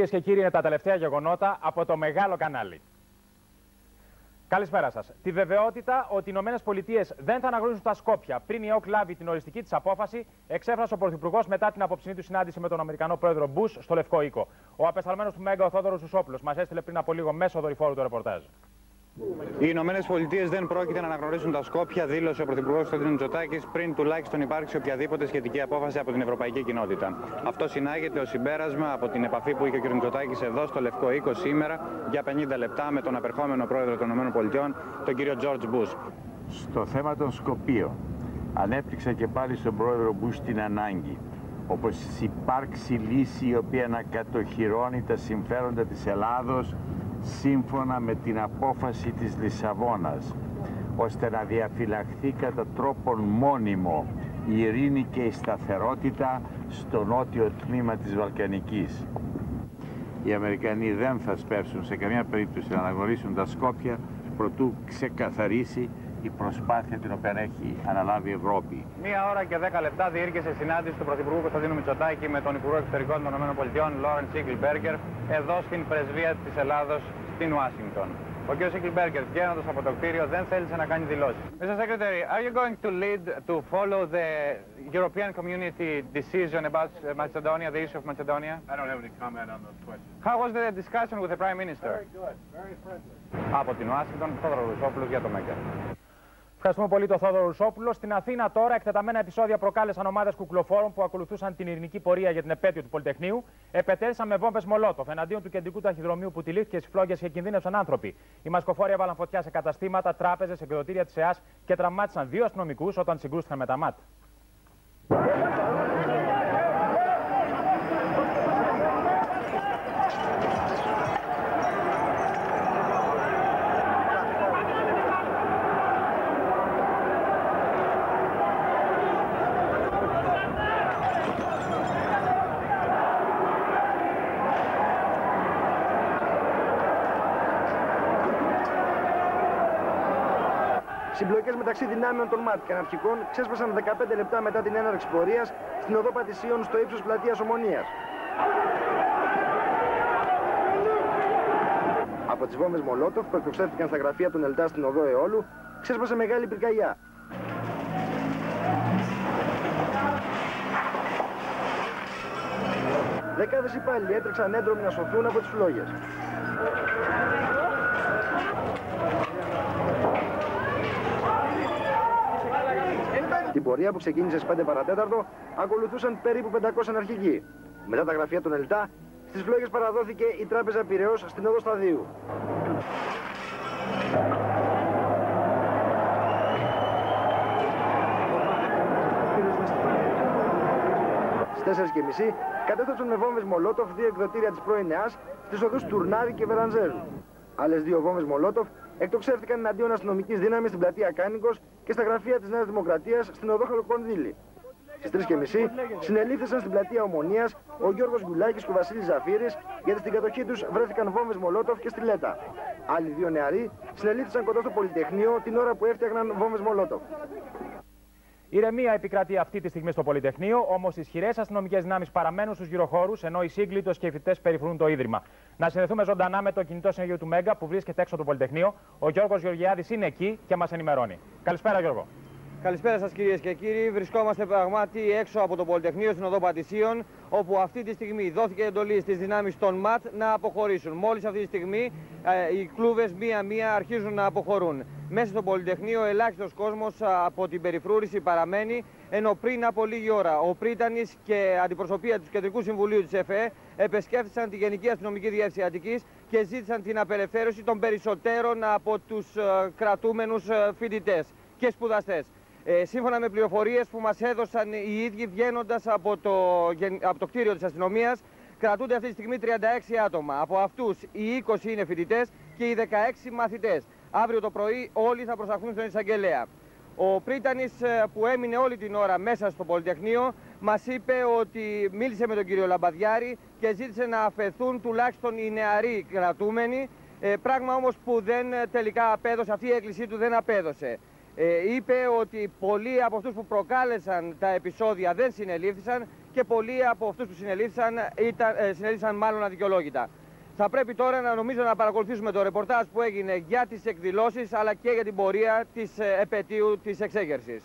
Κυρίες και κύριοι, είναι τα τελευταία γεγονότα από το μεγάλο κανάλι. Καλησπέρα σας. Τη βεβαιότητα ότι οι Ηνωμένες Πολιτείες δεν θα αναγνωρίσουν τα Σκόπια πριν η ΕΟΚ λάβει την οριστική της απόφαση, εξέφρασε ο Πρωθυπουργός μετά την απόψινή του συνάντηση με τον Αμερικανό πρόεδρο Μπούς στο Λευκό Οίκο. Ο απεσταλμένος του Μέγκα, ο Θόδωρος Ζουσόπουλος, μας έστειλε πριν από λίγο μέσω δορυφόρου το ρεπορτάζ. Οι Ηνωμένες Πολιτείες δεν πρόκειται να αναγνωρίσουν τα Σκόπια, δήλωσε ο Πρωθυπουργός Κωνσταντίνο Τζοτάκη πριν τουλάχιστον υπάρξει οποιαδήποτε σχετική απόφαση από την Ευρωπαϊκή Κοινότητα. Αυτό συνάγεται ως συμπέρασμα από την επαφή που είχε ο κ. Τζοτάκη εδώ στο Λευκό Οίκο σήμερα για 50 λεπτά με τον απερχόμενο πρόεδρο των ΗΠΑ, τον κ. Τζορτζ Μπού. Στο θέμα των Σκοπίων, ανέπτυξα και πάλι στον πρόεδρο Μπού την ανάγκη όπως υπάρξει λύση η οποία να κατοχυρώνει τα συμφέροντα της Ελλάδος σύμφωνα με την απόφαση της Λισαβόνας ώστε να διαφυλαχθεί κατά τρόπον μόνιμο η ειρήνη και η σταθερότητα στο νότιο τμήμα της Βαλκανικής. Οι Αμερικανοί δεν θα σπεύσουν σε καμία περίπτωση να αναγνωρίσουν τα Σκόπια προτού ξεκαθαρίσει η προσπάθεια την οποία έχει αναλάβει η Ευρώπη. Μία ώρα και δέκα λεπτά διήρκεσε συνάντηση του Πρωθυπουργού Κωνσταντίνου Μητσοτάκη με τον Υπουργό Εξωτερικών των ΗΠΑ, Λόρενς Σίγκλμπεργκερ, εδώ στην πρεσβεία της Ελλάδος στην Ουάσιγκτον. Ο κ. Σίγκλμπεργκερ, βγαίνοντας από το κτίριο, δεν θέλησε να κάνει δηλώσεις. Mr. Secretary, are you going to lead to follow the European Community decision about Macedonia, the issue of Macedonia? I don't have any comment on those questions. How was the discussion with the Prime Minister? Very good, very friendly. Από την Ουάσιγκτον, Θόδωρο Ρουσόπουλος για το Μέγκα. Ευχαριστούμε πολύ τον Θόδωρο Ρουσόπουλο. Στην Αθήνα τώρα εκτεταμένα επεισόδια προκάλεσαν ομάδες κουκλοφόρων που ακολουθούσαν την ειρηνική πορεία για την επέτειο του Πολυτεχνείου. Επετέθησαν με βόμβες Μολότοφ εναντίον του κεντρικού ταχυδρομείου που τυλίχθηκε στις φλόγες και κινδύνευσαν άνθρωποι. Οι μασκοφόροι έβαλαν φωτιά σε καταστήματα, τράπεζες, εκδοτήρια της ΕΑΣ και τραυμάτισαν δύο αστυνομικούς όταν συγκρούστηκαν με τα ΜΑΤ. Συμπλοκές μεταξύ δυνάμεων των ΜΑΤ και αναρχικών ξέσπασαν 15 λεπτά μετά την έναρξη πορείας στην οδό Πατησίων στο ύψος πλατείας Ομονίας. Από τις βόμβες Μολότοφ που εκτοξεύτηκαν στα γραφεία του ΕΛΤΑ στην οδό Εόλου ξέσπασε μεγάλη πυρκαγιά. Δεκάδες υπάλληλοι έτρεξαν έντρομοι να σωθούν από τις φλόγες. Την πορεία που ξεκίνησες στις 5 παρατέταρτο ακολουθούσαν περίπου 500 αναρχικοί. Μετά τα γραφεία των ΕΛΤΑ, στις φλόγες παραδόθηκε η τράπεζα Πυραιός στην οδό Σταδίου. Στις 4.30 κατέστρεψαν με βόμβες Μολότοφ δύο εκδοτήρια της πρώην ΕΑΣ στις οδούς Τουρνάρη και Βερανζέζου. Άλλες δύο βόμβες Μολότοφ εκτοξεύτηκαν εναντίον αστυνομικής δύναμης στην πλατεία Κάνικος και στα γραφεία της Νέας Δημοκρατίας στην οδό Χαλοκονδύλη. Στις 3.30 συνελήφθησαν στην πλατεία Ομονίας ο Γιώργος Γκουλάκης και ο Βασίλης Ζαφύρης, γιατί στην κατοχή τους βρέθηκαν βόμβες Μολότοφ και στιλέτα. Άλλοι δύο νεαροί συνελήφθησαν κοντά στο Πολυτεχνείο την ώρα που έφτιαχναν βόμβες Μολότοφ. Ηρεμία επικρατεί αυτή τη στιγμή στο Πολυτεχνείο, όμως οι ισχυρές αστυνομικές δυνάμεις παραμένουν στους γυροχώρους, ενώ οι σύγκλιτο και οι φοιτητές περιφρούν το ίδρυμα. Να συνδεθούμε ζωντανά με το κινητό συνεργείο του Μέγκα που βρίσκεται έξω από το Πολυτεχνείο. Ο Γιώργος Γεωργιάδης είναι εκεί και μας ενημερώνει. Καλησπέρα, Γιώργο. Καλησπέρα σας κυρίες και κύριοι. Βρισκόμαστε πράγματι έξω από το Πολυτεχνείο στην οδό Πατησίων, όπου αυτή τη στιγμή δόθηκε εντολή στις δυνάμεις των ΜΑΤ να αποχωρήσουν. Μόλις αυτή τη στιγμή ε, οι κλούβες μία-μία αρχίζουν να αποχωρούν. Μέσα στο Πολυτεχνείο ελάχιστος κόσμος από την περιφρούρηση παραμένει, ενώ πριν από λίγη ώρα ο Πρίτανης και αντιπροσωπεία του Κεντρικού Συμβουλίου της ΕΦΕ επεσκέφθησαν τη Γενική Αστυνομική Διεύθυνση Αττικής και ζήτησαν την απελευθέρωση των περισσότερων από τους κρατούμενους φοιτητές και σπουδαστές. Ε, σύμφωνα με πληροφορίες που μας έδωσαν οι ίδιοι βγαίνοντας από, το, από το κτίριο της αστυνομίας, κρατούνται αυτή τη στιγμή 36 άτομα. Από αυτούς οι 20 είναι φοιτητές και οι 16 μαθητές. Αύριο το πρωί όλοι θα προσαχθούν στον εισαγγελέα. Ο Πρίτανης ε, που έμεινε όλη την ώρα μέσα στο Πολυτεχνείο μας είπε ότι μίλησε με τον κύριο Λαμπαδιάρη και ζήτησε να αφαιθούν τουλάχιστον οι νεαροί κρατούμενοι, ε, πράγμα όμως που δεν ε, τελικά απέδωσε, αυτή η έκκλησή του δεν απέδωσε. Ε, είπε ότι πολλοί από αυτούς που προκάλεσαν τα επεισόδια δεν συνελήφθησαν και πολλοί από αυτούς που συνελήφθησαν, ήταν, ε, συνελήφθησαν μάλλον αδικαιολόγητα. Θα πρέπει τώρα να νομίζω να παρακολουθήσουμε το ρεπορτάζ που έγινε για τις εκδηλώσεις αλλά και για την πορεία της ε, επαιτίου της εξέγερσης.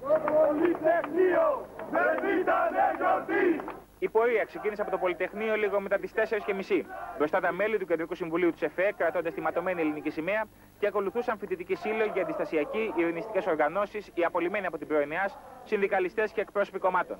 Το Πολυτεχνείο δεν ήταν γιορτή! Η πορεία ξεκίνησε από το Πολυτεχνείο λίγο μετά τις 4.30. Μπροστά τα μέλη του Κεντρικού Συμβουλίου της ΕΦΕ κρατώντας τη ματωμένη ελληνική σημαία και ακολουθούσαν φοιτητικοί σύλλογοι, αντιστασιακοί, ειρηνιστικές οργανώσεις, οι απολυμμένοι από την πρωινιά, συνδικαλιστές και εκπρόσωποι κομμάτων.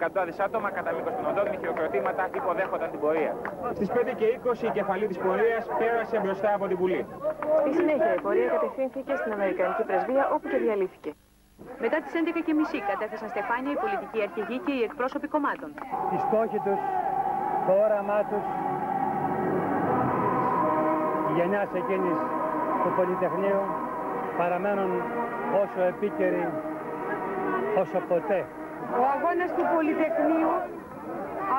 Εκατοντάδες άτομα κατά μήκος των οδών με χειροκροτήματα υποδέχονταν την πορεία. Στις 5 και 20 η κεφαλή της πορείας πέρασε μπροστά από την Βουλή. Στη συνέχεια η πορεία κατευθύνθηκε στην Αμερικανική Πρεσβεία όπου και διαλύθηκε. Μετά τις 11.30 κατέθεσαν στεφάνια οι πολιτικοί αρχηγοί και οι εκπρόσωποι κομμάτων. Οι στόχοι τους, το όραμά τους, η γενιά εκείνη του Πολυτεχνείου παραμένουν όσο επίκαιροι όσο ποτέ. Ο αγώνας του Πολυτεχνείου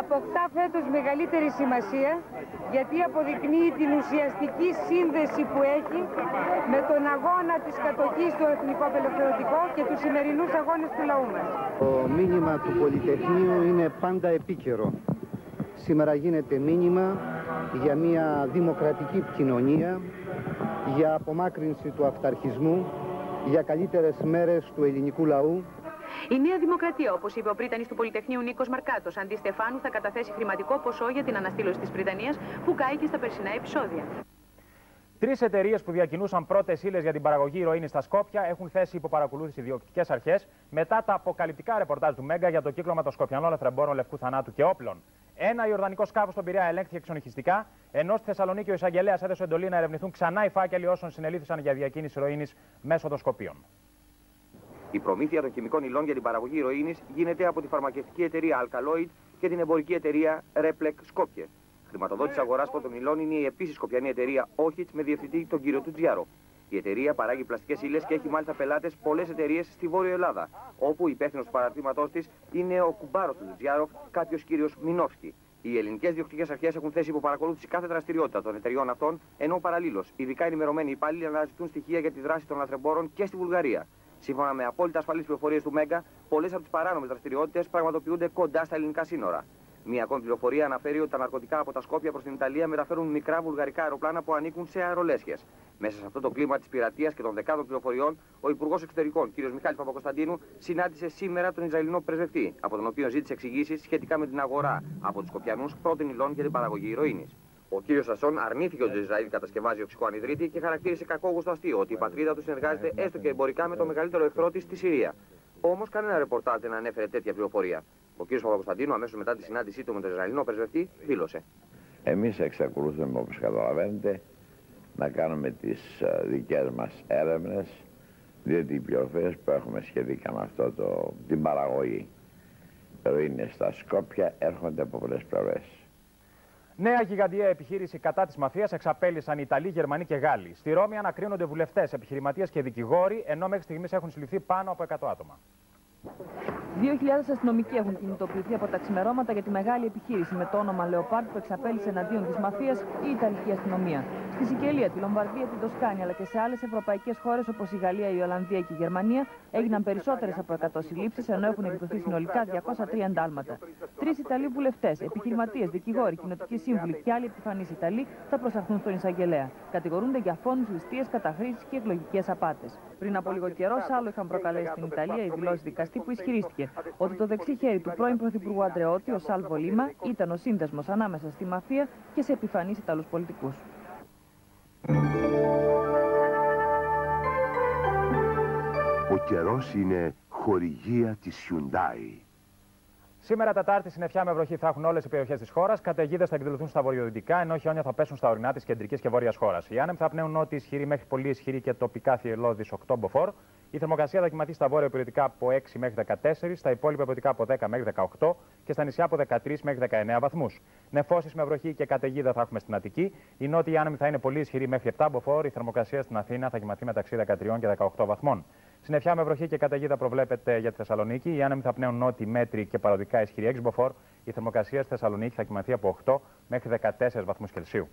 αποκτά φέτος μεγαλύτερη σημασία γιατί αποδεικνύει την ουσιαστική σύνδεση που έχει με τον αγώνα της κατοχής στο Εθνικό Απελευθερωτικό και τους σημερινούς αγώνες του λαού μας. Το μήνυμα του Πολυτεχνείου είναι πάντα επίκαιρο. Σήμερα γίνεται μήνυμα για μια δημοκρατική κοινωνία, για απομάκρυνση του αυταρχισμού, για καλύτερες μέρες του ελληνικού λαού η Νέα Δημοκρατία, όπως είπε ο πρίτανης του Πολυτεχνείου Νίκος Μαρκάτος, αντί Στεφάνου, θα καταθέσει χρηματικό ποσό για την αναστήλωση της Πριτανία που κάηκε στα περσινά επεισόδια. Τρεις εταιρείες που διακινούσαν πρώτες ύλες για την παραγωγή ηρωίνης στα Σκόπια έχουν θέσει υπό παρακολούθηση ιδιοκτικέ αρχές μετά τα αποκαλυπτικά ρεπορτάζ του Μέγκα για το κύκλωμα των Σκοπιανών λαθρεμπόρων λευκού θανάτου και όπλων. Ένα Ιορδανικό σκάφος στον Πειραιά ελέγχθηκε εξονυχιστικά, ενώ στη Θεσσαλονίκη ο εισαγγελέας έδωσε εντολή να ερευνηθούν ξανά οι φάκελοι όσων συνελήφθησαν για διακίνηση ηρωίνης μέσω των Σκοπίων. Η προμήθεια των χημικών υλών για την παραγωγή ηρωίνης γίνεται από τη φαρμακευτική εταιρεία Alkaloid και την εμπορική εταιρεία Replec Skopje. Χρηματοδότηση αγοράς πρώτων υλών είναι η επίσης σκοπιανή εταιρεία Ohit με διευθυντή τον κύριο Τζιάρο. Η εταιρεία παράγει πλαστικές ύλες και έχει μάλιστα πελάτες πολλές εταιρείες στη Βόρεια Ελλάδα, όπου υπεύθυνος του παρατήματό της είναι ο κουμπάρος του Τζιάροφ, κάποιος κύριος Μινόφσκι. Οι ελληνικές διοκτικές αρχές έχουν θέσει υπό παρακολούθηση κάθε δραστηριότητα των εταιριών αυτών, ενώ παραλλήλως ειδικά ενημερωμένοι υπάλληλοι αναζητούν στοιχεία για τη δράση των λαθρεμπόρων και στη Βουλγαρία. Σύμφωνα με απόλυτα ασφαλείς πληροφορίες του ΜΕΓΑ, πολλές από τις παράνομες δραστηριότητες πραγματοποιούνται κοντά στα ελληνικά σύνορα. Μία ακόμη πληροφορία αναφέρει ότι τα ναρκωτικά από τα Σκόπια προς την Ιταλία μεταφέρουν μικρά βουλγαρικά αεροπλάνα που ανήκουν σε αερολέσχες. Μέσα σε αυτό το κλίμα της πειρατείας και των δεκάδων πληροφοριών, ο Υπουργός Εξωτερικών, κ. Μιχάλης Παπακοσταντίνου, συνάντησε σήμερα τον Ισραηλινό πρεσβευτή, από τον οποίο ζήτησε εξηγήσεις σχετικά με την αγορά από τους Σκοπιανούς πρώτων υλών για την παραγωγή ηρωίνης. Ο κύριος Σασόν αρνήθηκε ότι το Ισραήλ κατασκευάζει οξικό ανιδρύτη και χαρακτήρισε κακόγουστο αστείο ότι η πατρίδα του συνεργάζεται έστω και εμπορικά με το μεγαλύτερο εχθρό της στη Συρία. Όμως κανένα ρεπορτάζ δεν ανέφερε τέτοια πληροφορία. Ο κύριος Παπακοσταντίνου αμέσως μετά τη συνάντησή του με τον Ισραηλινό πρεσβευτή δήλωσε. Εμείς εξακολουθούμε όπως καταλαβαίνετε να κάνουμε τις ε, δικές μας έρευνες διότι οι πληροφορίες που έχουμε σχετικά με αυτό το, την παραγωγή είναι στα Σκόπια έρχονται από πολλές πλευρές. Νέα γιγαντιαία επιχείρηση κατά της μαφίας εξαπέλυσαν Ιταλοί, Γερμανοί και Γάλλοι. Στη Ρώμη ανακρίνονται βουλευτές, επιχειρηματίες και δικηγόροι, ενώ μέχρι στιγμής έχουν συλληφθεί πάνω από 100 άτομα. 2.000 αστυνομικοί έχουν κινητοποιηθεί από τα ξημερώματα για τη μεγάλη επιχείρηση με το όνομα Λεοπάρτ που εξαπέλυσε εναντίον της μαφίας η Ιταλική αστυνομία. Στη Σικελία, τη Λομβαρδία, την Τοσκάνη αλλά και σε άλλες ευρωπαϊκές χώρες όπως η Γαλλία, η Ολλανδία και η Γερμανία έγιναν περισσότερες από 100 συλλήψεις ενώ έχουν εκδοθεί συνολικά 203 εντάλματα. Τρεις Ιταλοί βουλευτές, επιχειρηματίες, δικηγόροι, κοινοτικοί σύμβουλοι και άλλοι επιφανείς Ιταλοί θα προσαχθούν στον εισαγγελέα. Κατηγορούνται για φόνους, ληστείες, καταχρήσεις και εκλογικές απάτες. Πριν από λίγο καιρό, άλλο είχαν προκαλέσει στην Ιταλία οι δηλώσεις δικαστή που ισχυρίστηκε ότι το δεξί χέρι του πρώην Πρωθυπουργού Αντρεώτη, ο Σάλβο Λίμα, ήταν ο σύνδεσμος ανάμεσα στη μαφία και σε επιφανείς Ιταλούς πολιτικούς. Ο καιρός είναι χορηγία της Hyundai. Σήμερα, Τετάρτη, συννεφιά με βροχή θα έχουν όλες οι περιοχές της χώρας. Καταιγίδες θα εκδηλωθούν στα βορειοδυτικά, ενώ χιόνια θα πέσουν στα ορεινά της κεντρικής και βόρειας χώρας. Οι άνεμοι θα πνέουν νότιοι ισχυροί μέχρι πολύ ισχυροί και τοπικά θυελώδης 8 μποφόρ. Η θερμοκρασία θα κυματίσει στα βόρεια περιοδικά από 6 μέχρι 14, στα υπόλοιπα περιοδικά από 10 μέχρι 18 και στα νησιά από 13 μέχρι 19 βαθμούς. Νεφώσεις με βροχή και καταιγίδα θα έχουμε στην Αττική. Οι νότιοι άνεμοι θα είναι πολύ ισχυροί μέχρι 7 μποφόρ. Η θερμοκρασία στην Αθήνα θα κυματεί μεταξύ 13 και 18 βαθμών. Συννεφιά με βροχή και καταιγίδα προβλέπεται για τη Θεσσαλονίκη. Οι άνεμοι θα πνέουν νότιοι μέτρη και παροδικά ισχυροί 6 μποφόρ. Η θερμοκρασία στη Θεσσαλονίκη θα κοιμαθεί από 8 μέχρι 14 βαθμούς Κελσίου.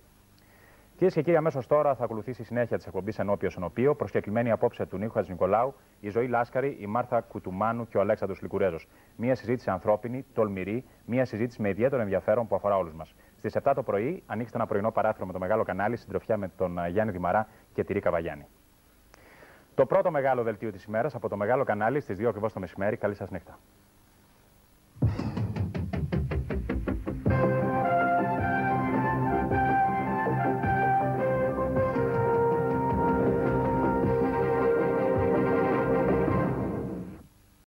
Κυρίες και κύριοι, αμέσως τώρα θα ακολουθήσει η συνέχεια της εκπομπής Ενώπιο Ενωπίο, προσκεκλημένη απόψε του Νίκου Χατζηνικολάου, η Ζωή Λάσκαρη, η Μάρθα Κουτουμάνου και ο Αλέξανδρος Λικουρέζος. Μία συζήτηση ανθρώπινη, τολμηρή, μία συζήτηση με ιδιαίτερο ενδιαφέρον που αφορά όλους μας. Στις 7 το πρωί ανοίξτε ένα πρωινό παράθυρο με το μεγάλο κανάλι, συντροφιά με τον Γιάννη Δημαρά και τη Ρίκα Βαγιάννη. Το πρώτο μεγάλο δελτίο της ημέρας από το μεγάλο κανάλι στις 2 ακριβώς το μεσημέρι. Καλή σας νύχτα.